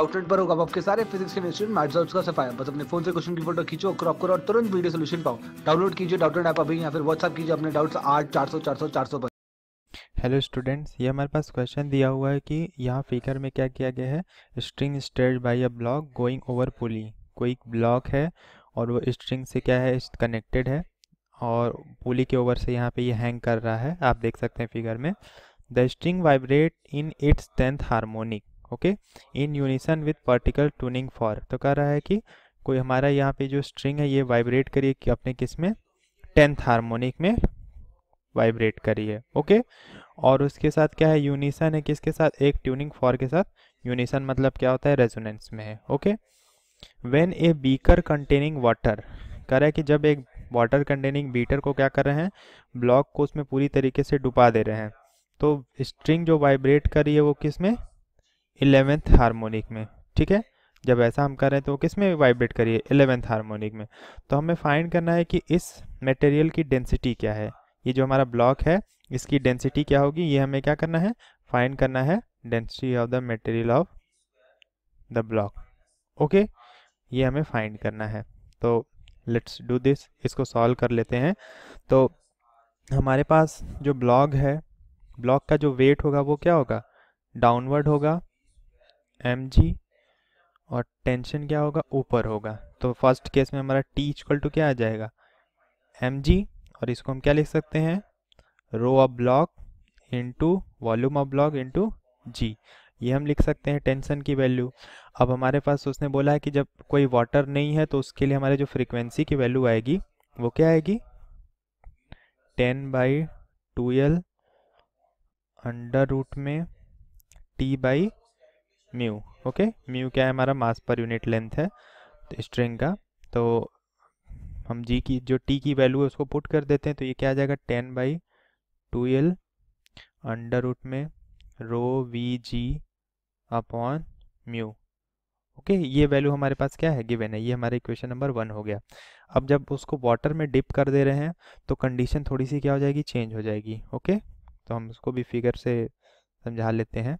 Outlet पर होगा आपके सारे फिजिक्स के स्टूडेंट मैथ्स डाउट्स का सफाया बस अपने फ़ोन से क्वेश्चन की फ़ोटो खींचो क्रॉप करो और तुरंत वीडियो सोल्यूशन पाओ। डाउनलोड कीजिए डाउटलेट ऐप अभी या फिर व्हाट्सएप कीजिए, अपने डाउट्स आठ, चार सौ चार सौ चार सौ पर। हेलो स्टूडेंट्स ये हमारे पास क्वेश्चन दिया हुआ है कि यहाँ फिगर में क्या किया गया है? String stretch by a block going over pulley कोई ब्लॉक है और वो स्ट्रिंग से क्या है? कनेक्टेड है और पुली के ओवर से यहाँ पे ये हैंग कर रहा है। आप देख सकते हैं फिगर में। The string vibrate in its tenth harmonic okay? In unison with particular tuning for तो कह रहा है कि कोई हमारा यहाँ पे जो स्ट्रिंग है, ये वाइब्रेट करिए कि अपने किसमें? टेंथ हारमोनिक में वाइब्रेट करिए, ओके? और उसके साथ क्या है? यूनिसन है किसके साथ? एक ट्यूनिंग फॉर के साथ। यूनिसन मतलब क्या होता है? रेजोनेंस में है, okay? When a beaker containing water कह रहा है कि जब एक वाटर कंटेनिंग बीटर को क्या कर रहे हैं? ब्लॉक को उसमें पूरी तरीके से डुबा दे रहे हैं। तो स्ट्रिंग जो वाइब्रेट कर रही है वो किसमें? इलेवेंथ हारमोनिक में, ठीक है? जब ऐसा हम कर रहे हैं तो किसमें वाइब्रेट करिए, इलेवेंथ हारमोनिक में। तो हमें फाइंड करना है कि इस मटेरियल की डेंसिटी क्या है। ये जो हमारा ब्लॉक है, इसकी डेंसिटी क्या होगी? ये हमें क्या करना है? फाइंड करना है density of the material of the block okay ये हमें फाइंड करना है। तो लेट्स डू दिस इसको सॉल्व कर लेते हैं। तो हमारे पास जो ब्लॉक है ब्लॉक का जो वेट होगा वो क्या होगा? डाउनवर्ड होगा। एम जी और टेंशन क्या होगा? ऊपर होगा। तो फ़र्स्ट केस में हमारा टी इक्वल टू क्या आ जाएगा? एम जी और इसको हम क्या लिख सकते हैं? Rho of block into volume of block into g ये हम लिख सकते हैं टेंशन की वैल्यू अब हमारे पास उसने बोला है कि जब कोई वाटर नहीं है तो उसके लिए हमारे जो फ्रिक्वेंसी की वैल्यू आएगी, वो क्या आएगी? Ten by twelve under root में T by mu okay mu क्या है हमारा मास पर यूनिट लेंथ है तो स्ट्रिंग का तो हम जी की, जो टी की वैल्यू है उसको पुट कर देते हैं तो ये क्या आ जाएगा ten by twelve under root में rho V g upon mu okay ये वैल्यू हमारे पास क्या है गिवन है, ये हमारे इक्वेशन नंबर वन हो गया। अब जब उसको वाटर में डिप कर दे रहे हैं तो कंडीशन थोड़ी सी क्या हो जाएगी चेंज हो जाएगी ओके तो हम उसको भी फिगर से समझा लेते हैं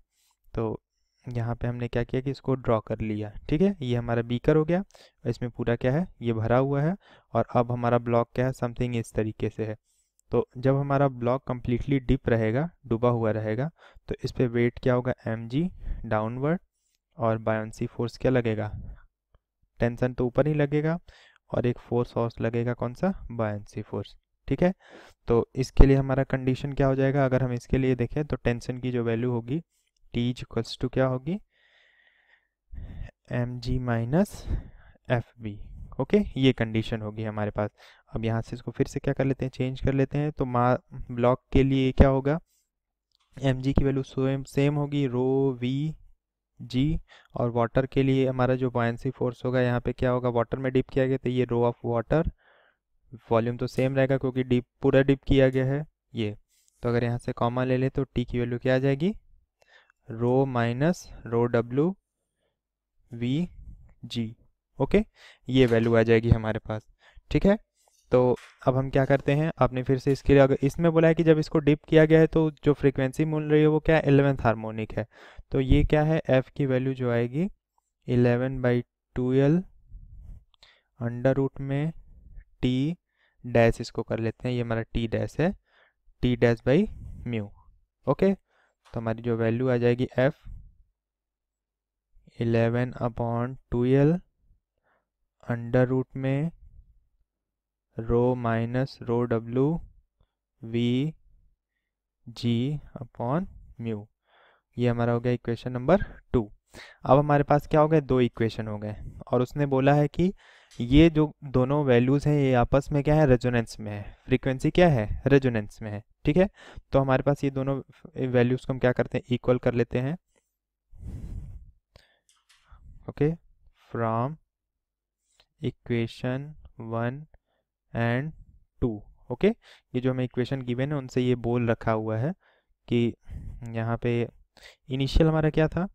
तो यहाँ पे हमने क्या किया कि इसको ड्रॉ कर लिया, ठीक है? ये हमारा बीकर हो गया, इसमें पूरा क्या है? ये भरा हुआ है और अब हमारा ब्लॉक क्या है? समथिंग इस तरीके से है। तो जब हमारा ब्लॉक कम्प्लीटली डिप रहेगा, डूबा हुआ रहेगा तो इस पर वेट क्या होगा? एम जी डाउनवर्ड और बायोन्सी फोर्स क्या लगेगा? टेंशन तो ऊपर ही लगेगा और एक फोर्स और लगेगा कौन सा? बायोन्सी फोर्स ठीक है? तो इसके लिए हमारा कंडीशन क्या हो जाएगा? अगर हम इसके लिए देखें तो टेंशन की जो वैल्यू होगी टी इक्वल्स टू क्या होगी? M g minus F B. Okay, ये कंडीशन होगी हमारे पास। अब यहाँ से इसको फिर से क्या कर लेते हैं? चेंज कर लेते हैं। तो मा, ब्लॉक के लिए क्या होगा? एम जी की वैल्यू सेम सेम होगी। रो वी जी और वाटर के लिए हमारा जो बॉयंसी फोर्स होगा, यहाँ पे क्या होगा? वाटर में डिप किया गया तो ये रो ऑफ़ वाटर वॉल्यूम तो सेम रहेगा क्योंकि डिप पूरा डिप किया गया है, ये। तो अगर यहाँ से कॉमा ले ले तो टी की वैल्यू क्या आ जाएगी? Rho minus rho W V g okay ये वैल्यू आ जाएगी हमारे पास, ठीक है? तो अब हम क्या करते हैं? आपने फिर से इसके लिए अगर, इसमें बोला है कि जब इसको डिप किया गया है तो जो फ्रीक्वेंसी मिल रही है वो क्या है? एलेवेंथ हारमोनिक है। तो ये क्या है? एफ़ की वैल्यू जो आएगी eleven by twelve under root में टी डैश इसको कर लेते हैं। ये हमारा टी डैश है T dash by mu okay तो हमारी जो वैल्यू आ जाएगी F eleven upon twelve under root में rho minus rho W V G upon mu ये हमारा हो गया इक्वेशन नंबर टू अब हमारे पास क्या हो गए? दो इक्वेशन हो गए। और उसने बोला है कि ये जो दोनों वैल्यूज़ हैं, ये आपस में क्या है? रेजोनेंस में है। फ्रीक्वेंसी क्या है? रेजोनेंस में है। ठीक है? तो हमारे पास ये दोनों वैल्यूज़ को हम क्या करते हैं? इक्वल कर लेते हैं। Okay from equation one and two okay ये जो हमें इक्वेशन गिवन है उनसे ये बोल रखा हुआ है कि यहाँ पे इनिशियल हमारा क्या था?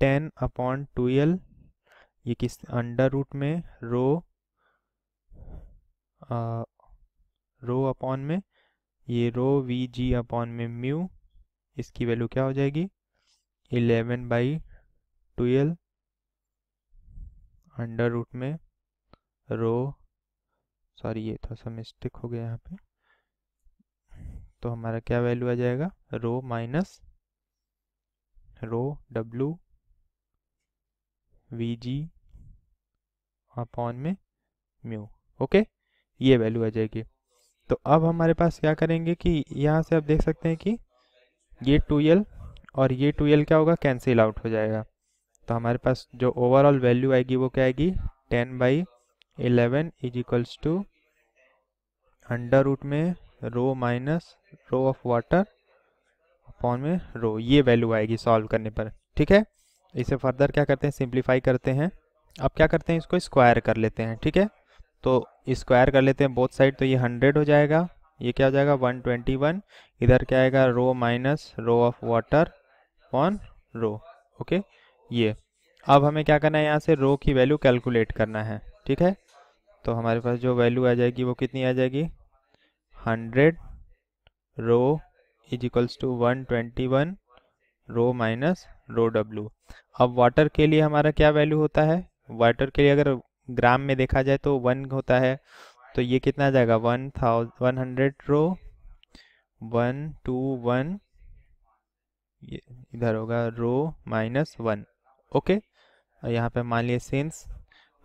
टेन अपॉन ट्वेल्व ये किस अंडर रूट में? रो आ, रो अपॉन में ये रो वी जी अपॉन में म्यू इसकी वैल्यू क्या हो जाएगी? Eleven by twelve under root में रो सॉरी ये थोड़ा सा मिस्टेक हो गया यहाँ पे तो हमारा क्या वैल्यू आ जाएगा? Rho minus rho W V G upon में म्यू ओके ये वैल्यू आ जाएगी। तो अब हमारे पास क्या करेंगे कि यहाँ से आप देख सकते हैं कि ये टू और ये टू क्या होगा? कैंसिल आउट हो जाएगा। तो हमारे पास जो ओवरऑल वैल्यू आएगी वो क्या आएगी? Ten by eleven is equals to under root में rho minus rho of water upon में रो। ये वैल्यू आएगी सॉल्व करने पर। ठीक है? इसे फर्दर क्या करते हैं? सिंप्लीफाई करते हैं। अब क्या करते हैं? इसको स्क्वायर कर लेते हैं। ठीक है? तो स्क्वायर कर लेते हैं बोथ साइड तो ये हंड्रेड हो जाएगा। ये क्या हो जाएगा? वन ट्वेंटी वन इधर क्या आएगा? Rho minus rho of water on rho okay ये। अब हमें क्या करना है? यहाँ से रो की वैल्यू कैलकुलेट करना है। ठीक है? तो हमारे पास जो वैल्यू आ जाएगी, वो कितनी आ जाएगी? Hundred rho is equals to one twenty one rho minus rho W अब वाटर के लिए हमारा क्या वैल्यू होता है? वाटर के लिए अगर ग्राम में देखा जाए तो वन होता है। तो ये कितना आ जाएगा? One thousand one hundred rho, one two one, ये इधर होगा रो माइनस वन। ओके? और यहाँ पे मान लिए सिंस,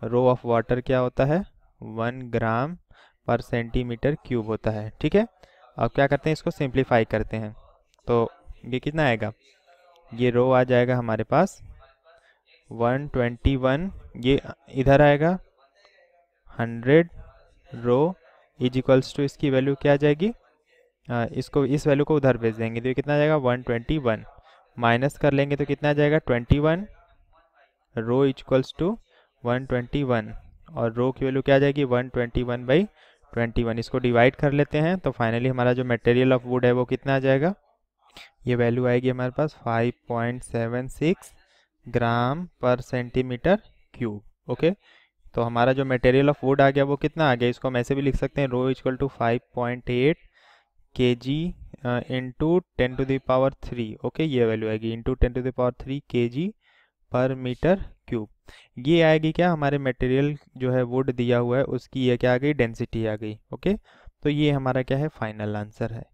रो ऑफ़ वाटर क्या होता है? वन ग्राम पर सेंटीमीटर क्यूब होता है। ठीक है? अब क्या करते हैं? इसको सिंप्लीफाई करते हैं। तो ये कितना आएगा? ये रो आ जाएगा हमारे पास 121 ये इधर आएगा। 100 रो इज़ इक्वल्स टू इसकी वैल्यू क्या आ जाएगी? आ, इसको इस वैल्यू को उधर भेज देंगे। तो ये कितना आ जाएगा? 121 माइनस कर लेंगे तो कितना आ जाएगा? 21 रो इज़ इक्वल्स टू 121 और रो की वैल्यू क्या आ जाएगी? 121 twenty one by twenty one. इसको डिवाइड कर लेते हैं तो फाइनली हमारा जो मटेरियल ऑफ़ वुड है वो कितना आ जाएगा? ये वैल्यू आएगी हमारे पास 5.76 ग्राम पर सेंटीमीटर। क्यूब ओके तो हमारा जो मटेरियल ऑफ़ वुड आ गया वो कितना आ गया? इसको हम ऐसे भी लिख सकते हैं rho equal to five point eight K G into ten to the power three okay ये वैल्यू आएगी into ten to the power three K G पर मीटर क्यूब ये आएगी क्या? हमारे मटेरियल जो है वुड दिया हुआ है, उसकी ये क्या आ गई? डेंसिटी आ गई ओके तो ये हमारा क्या है? फाइनल आंसर है।